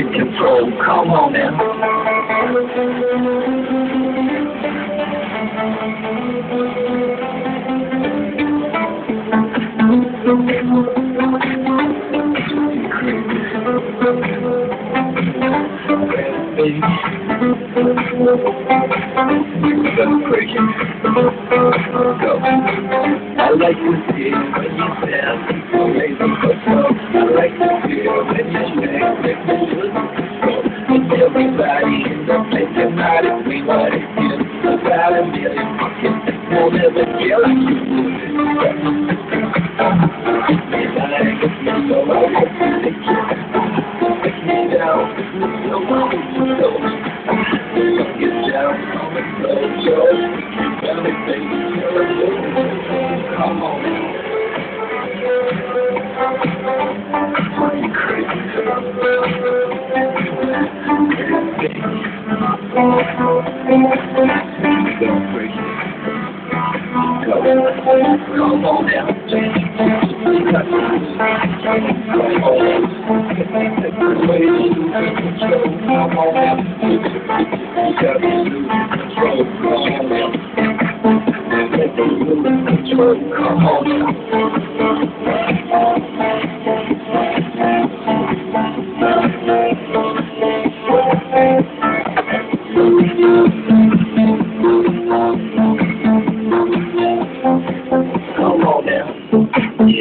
losing control. Come on now. Crazy. Go. I like to see when you dance, lazy but. I like to feel when you shake, what it is. A million fucking won't ever feel like you I. Take me down, so I you know. Get down, come baby, come on Come on now.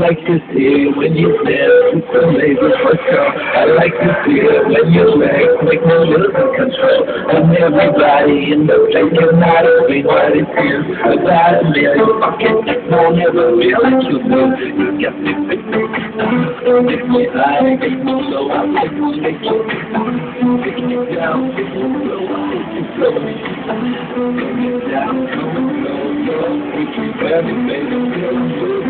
I like to see it when you dance. It's amazing for sure. I like to see it when you legs make me lose control. And everybody in the place cannot explain what it. About a million fucking won't ever feel like you do. You got me Make me high, make me low, I make me make you Take me down, take me low, I make you flow Take me down, come and low, low Make you grab me, baby, feel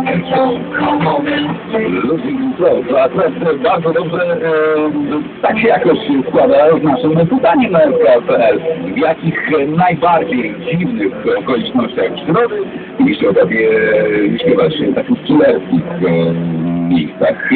Losing Flow, a teraz bardzo dobrze e, tak się jakoś składa z naszym pytaniem na RPL. W jakich e, najbardziej dziwnych okolicznościach przyrody pisze o sobie śpiewać takich chillerskich e, miejscach?